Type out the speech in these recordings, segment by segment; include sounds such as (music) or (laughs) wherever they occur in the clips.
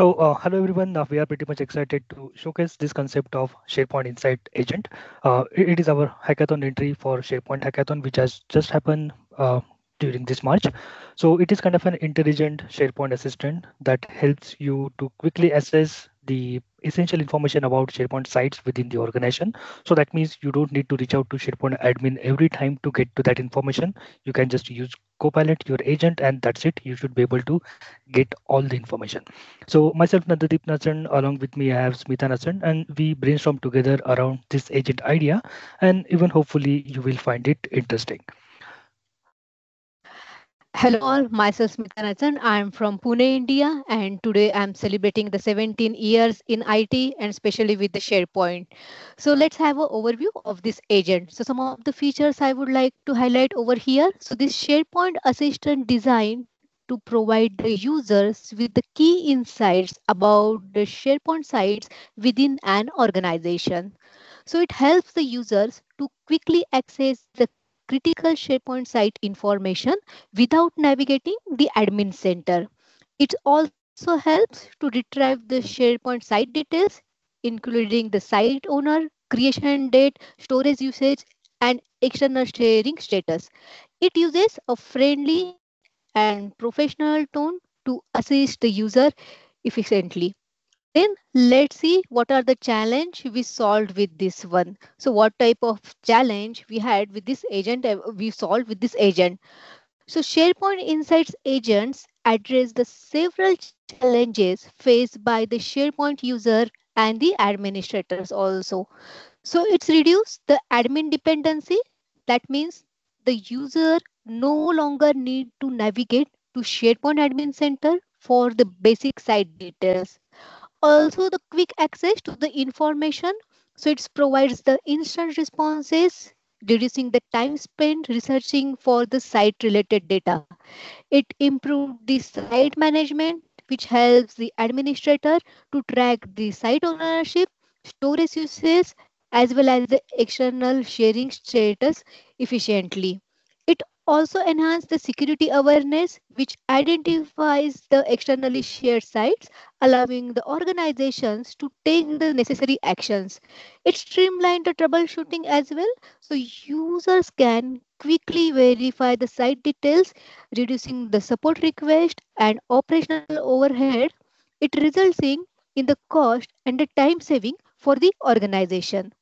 So uh, hello everyone, uh, we are pretty much excited to showcase this concept of SharePoint Insight Agent. Uh, it, it is our hackathon entry for SharePoint Hackathon, which has just happened uh, during this March. So it is kind of an intelligent SharePoint assistant that helps you to quickly assess the essential information about SharePoint sites within the organization. So that means you don't need to reach out to SharePoint admin every time to get to that information. You can just use Copilot, your agent, and that's it. You should be able to get all the information. So myself, Nanddeep Nachan, along with me, I have Smita Nachan, and we brainstorm together around this agent idea. And even hopefully you will find it interesting. Hello all, myself Smita Nachan. I'm from Pune, India, and today I'm celebrating the 17 years in IT and especially with the SharePoint. So let's have an overview of this agent. So some of the features I would like to highlight over here. So this SharePoint assistant designed to provide the users with the key insights about the SharePoint sites within an organization. So it helps the users to quickly access the critical SharePoint site information without navigating the admin center. It also helps to retrieve the SharePoint site details, including the site owner, creation date, storage usage, and external sharing status. It uses a friendly and professional tone to assist the user efficiently. Then let's see what are the challenge we solved with this one. So what type of challenge we had with this agent, uh, we solved with this agent. So SharePoint Insights agents address the several challenges faced by the SharePoint user and the administrators also. So it's reduced the admin dependency. That means the user no longer need to navigate to SharePoint Admin Center for the basic site details also the quick access to the information. So it provides the instant responses, reducing the time spent researching for the site related data. It improved the site management, which helps the administrator to track the site ownership, storage uses, as well as the external sharing status efficiently. Also enhance the security awareness, which identifies the externally shared sites, allowing the organizations to take the necessary actions. It streamlined the troubleshooting as well, so users can quickly verify the site details, reducing the support request and operational overhead. It results in the cost and the time saving for the organization.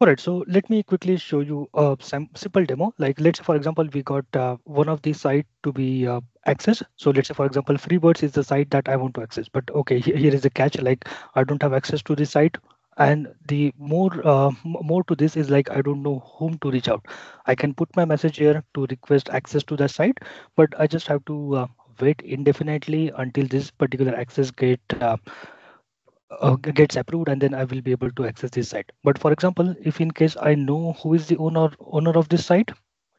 All right, so let me quickly show you a simple demo. Like let's say, for example, we got uh, one of these site to be uh, accessed. So let's say, for example, Freebirds is the site that I want to access. But okay, here is a catch. Like I don't have access to this site. And the more uh, more to this is like I don't know whom to reach out. I can put my message here to request access to that site, but I just have to uh, wait indefinitely until this particular access get uh, gets approved and then I will be able to access this site. But for example, if in case I know who is the owner owner of this site,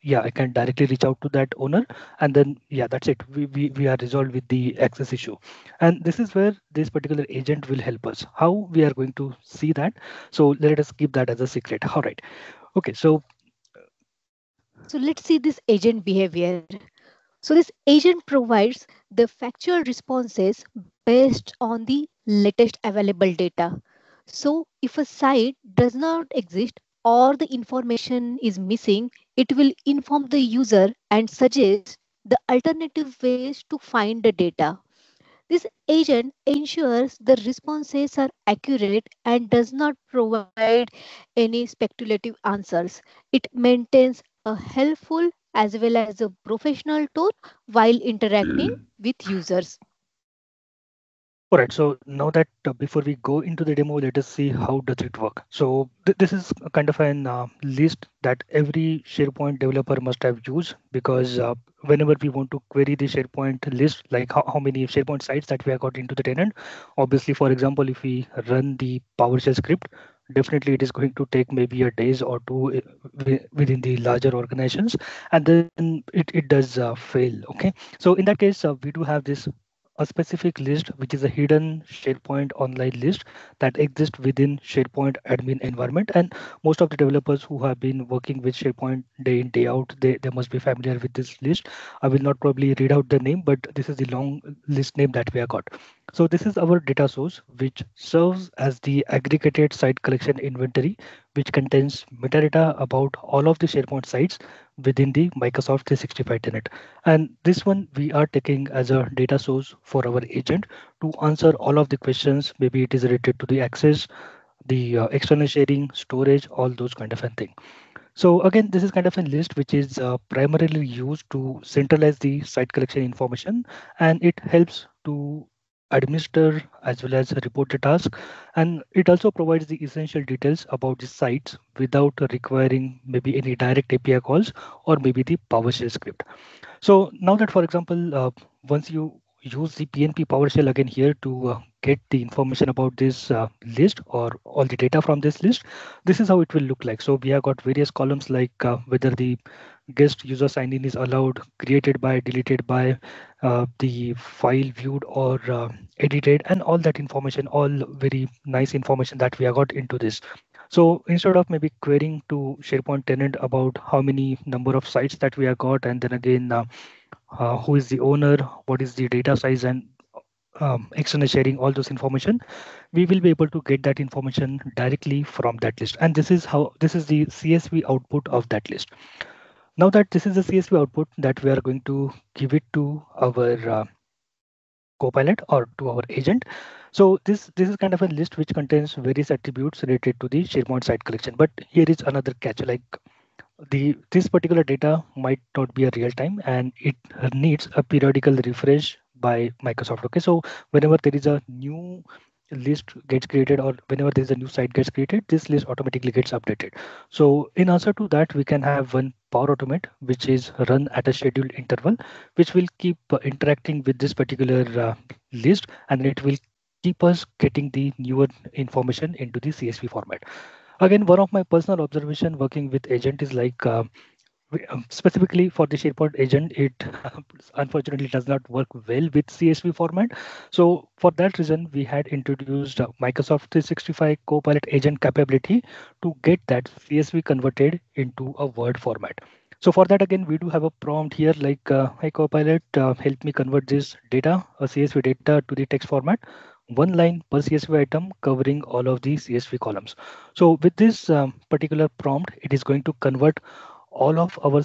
yeah, I can directly reach out to that owner and then yeah, that's it. We, we, we are resolved with the access issue. And this is where this particular agent will help us. How we are going to see that. So let us keep that as a secret. All right. Okay, so so let's see this agent behavior. So this agent provides the factual responses based on the latest available data. So if a site does not exist or the information is missing, it will inform the user and suggest the alternative ways to find the data. This agent ensures the responses are accurate and does not provide any speculative answers. It maintains a helpful as well as a professional tone while interacting hmm. with users. All right, so now that uh, before we go into the demo, let us see how does it work. So th this is kind of an uh, list that every SharePoint developer must have used because uh, whenever we want to query the SharePoint list, like how, how many SharePoint sites that we have got into the tenant, obviously, for example, if we run the PowerShell script, definitely it is going to take maybe a days or two uh, within the larger organizations, and then it, it does uh, fail, okay? So in that case, uh, we do have this a specific list, which is a hidden SharePoint online list that exists within SharePoint admin environment. And most of the developers who have been working with SharePoint day in, day out, they, they must be familiar with this list. I will not probably read out the name, but this is the long list name that we have got. So this is our data source, which serves as the aggregated site collection inventory, which contains metadata about all of the SharePoint sites within the Microsoft 365 tenant. And this one we are taking as a data source for our agent to answer all of the questions. Maybe it is related to the access, the uh, external sharing, storage, all those kind of thing. So again, this is kind of a list which is uh, primarily used to centralize the site collection information and it helps to administer as well as report the task. And it also provides the essential details about the sites without requiring maybe any direct API calls or maybe the PowerShell script. So now that, for example, uh, once you use the PNP PowerShell again here to uh, get the information about this uh, list or all the data from this list, this is how it will look like. So we have got various columns like uh, whether the guest user sign in is allowed, created by, deleted by, uh, the file viewed or uh, edited, and all that information, all very nice information that we have got into this. So instead of maybe querying to SharePoint tenant about how many number of sites that we have got, and then again, uh, uh, who is the owner, what is the data size, and um, external sharing, all those information, we will be able to get that information directly from that list. And this is how this is the CSV output of that list. Now that this is the CSV output that we are going to give it to our uh, Copilot or to our agent. So this this is kind of a list which contains various attributes related to the SharePoint site collection. But here is another catch, like the this particular data might not be a real time and it needs a periodical refresh by Microsoft. Okay, so whenever there is a new list gets created or whenever there's a new site gets created, this list automatically gets updated. So in answer to that, we can have one Power Automate, which is run at a scheduled interval, which will keep interacting with this particular uh, list and it will keep us getting the newer information into the CSV format. Again, one of my personal observation working with agent is like uh, um, specifically for the SharePoint agent, it (laughs) unfortunately does not work well with CSV format. So for that reason, we had introduced Microsoft 365 Copilot agent capability to get that CSV converted into a Word format. So for that, again, we do have a prompt here like, uh, hey, Copilot, uh, help me convert this data, a CSV data to the text format one line per CSV item covering all of the CSV columns. So with this um, particular prompt, it is going to convert all of our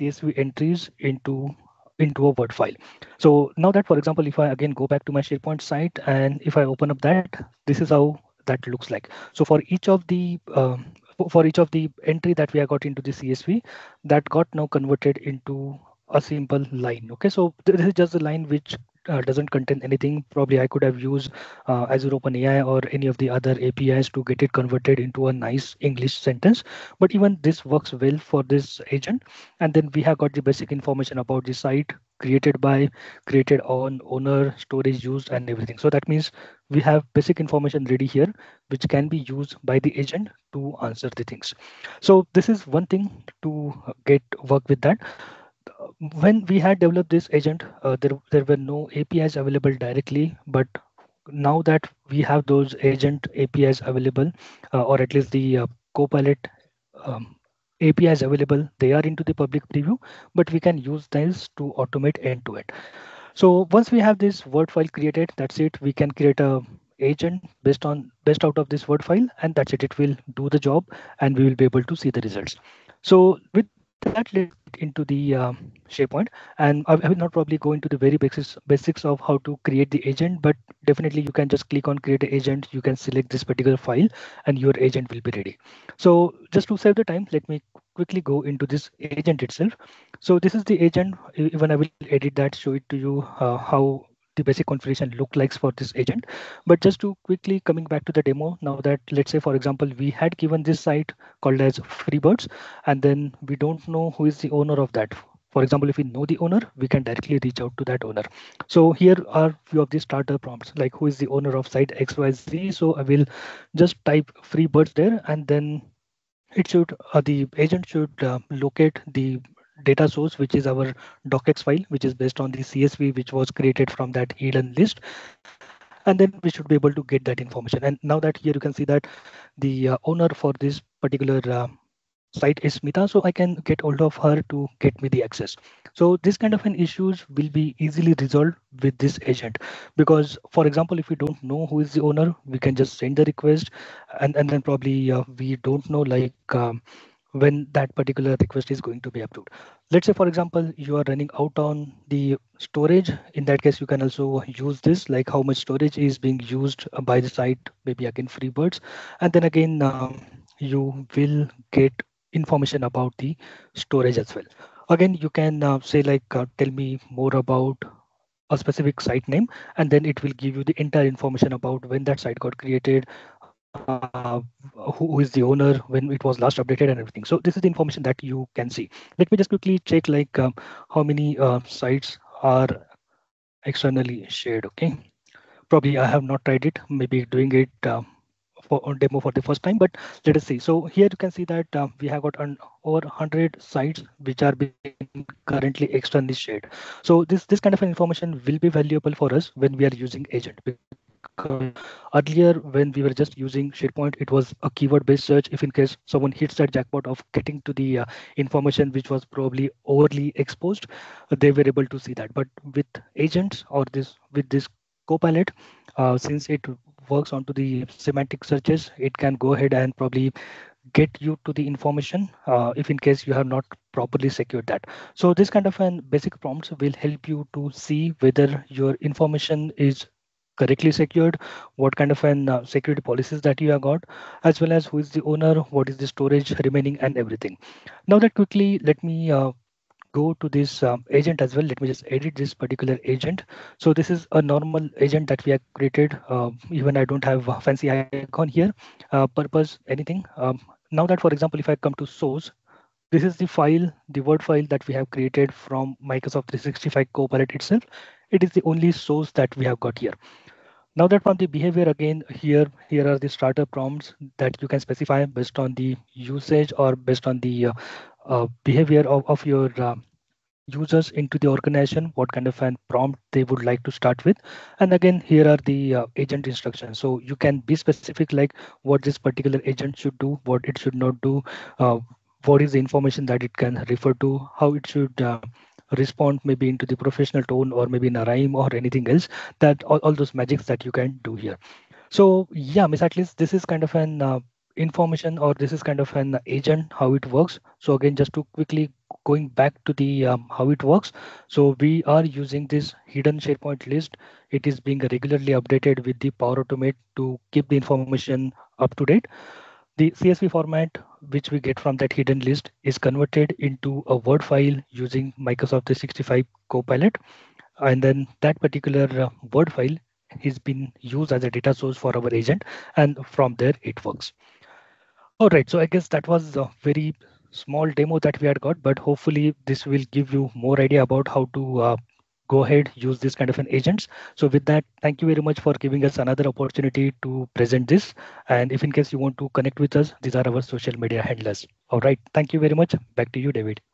CSV entries into into a Word file. So now that, for example, if I again go back to my SharePoint site and if I open up that, this is how that looks like. So for each of the um, for each of the entry that we have got into the CSV, that got now converted into a simple line. Okay, so this is just a line which uh, doesn't contain anything, probably I could have used uh, Azure OpenAI or any of the other APIs to get it converted into a nice English sentence. But even this works well for this agent. And then we have got the basic information about the site created by, created on, owner, storage used, and everything. So that means we have basic information ready here, which can be used by the agent to answer the things. So this is one thing to get work with that when we had developed this agent, uh, there there were no APIs available directly, but now that we have those agent APIs available, uh, or at least the uh, Copilot um, APIs available, they are into the public preview, but we can use this to automate end to end. So once we have this Word file created, that's it. We can create a agent based on based out of this Word file, and that's it. It will do the job, and we will be able to see the results. So with that led into the uh, SharePoint. And I, I, will not probably go into the very basics basics of how to create the agent, but definitely you can just click on create agent. You can select this particular file and your agent will be ready. So just to save the time, let me quickly go into this agent itself. So this is the agent. Even I will edit that, show it to you uh, how the basic configuration look like for this agent. But just to quickly coming back to the demo now that let's say, for example, we had given this site called as Freebirds, and then we don't know who is the owner of that. For example, if we know the owner, we can directly reach out to that owner. So here are few of the starter prompts, like who is the owner of site XYZ. So I will just type Freebirds there, and then it should uh, the agent should uh, locate the data source, which is our docx file, which is based on the CSV, which was created from that hidden list. And then we should be able to get that information. And now that here you can see that the uh, owner for this particular uh, site is Smita, so I can get hold of her to get me the access. So this kind of an issues will be easily resolved with this agent because, for example, if we don't know who is the owner, we can just send the request, and and then probably uh, we don't know like. Um, when that particular request is going to be approved. Let's say, for example, you are running out on the storage. In that case, you can also use this, like how much storage is being used by the site, maybe again Freebirds. And then again, um, you will get information about the storage as well. Again, you can uh, say like, uh, tell me more about a specific site name, and then it will give you the entire information about when that site got created, uh, who is the owner, when it was last updated and everything. So this is the information that you can see. Let me just quickly check like um, how many uh, sites are externally shared, okay? Probably I have not tried it, maybe doing it um, for on demo for the first time, but let us see. So here you can see that uh, we have got an, over 100 sites which are being currently externally shared. So this this kind of information will be valuable for us when we are using agent. Earlier, when we were just using SharePoint, it was a keyword-based search. If in case someone hits that jackpot of getting to the uh, information which was probably overly exposed, they were able to see that. But with agents or this with this Copilot, uh, since it works onto the semantic searches, it can go ahead and probably get you to the information uh, if in case you have not properly secured that. So this kind of an basic prompts will help you to see whether your information is correctly secured, what kind of an uh, security policies that you have got, as well as who is the owner, what is the storage remaining and everything. Now that quickly, let me uh, go to this um, agent as well. Let me just edit this particular agent. So this is a normal agent that we have created. Uh, even I don't have a fancy icon here. Uh, purpose, anything. Um, now that, for example, if I come to source, this is the file, the word file that we have created from Microsoft 365 Copilot itself. It is the only source that we have got here. Now that from the behavior again, here, here are the starter prompts that you can specify based on the usage or based on the uh, uh, behavior of, of your uh, users into the organization, what kind of an prompt they would like to start with. And again, here are the uh, agent instructions. So you can be specific like what this particular agent should do, what it should not do, uh, what is the information that it can refer to, how it should uh, respond maybe into the professional tone or maybe in a rhyme or anything else that all, all those magics that you can do here. So yeah, Miss At least this is kind of an uh, information or this is kind of an agent how it works. So again just to quickly going back to the um, how it works. So we are using this hidden sharepoint list. It is being regularly updated with the power automate to keep the information up to date. The csv format which we get from that hidden list is converted into a word file using microsoft 365 copilot. And then that particular uh, word file is being used as a data source for our agent and from there it works. All right, so I guess that was a very small demo that we had got, but hopefully this will give you more idea about how to uh, go ahead, use this kind of an agents. So with that, thank you very much for giving us another opportunity to present this. And if in case you want to connect with us, these are our social media handlers. All right, thank you very much. Back to you, David.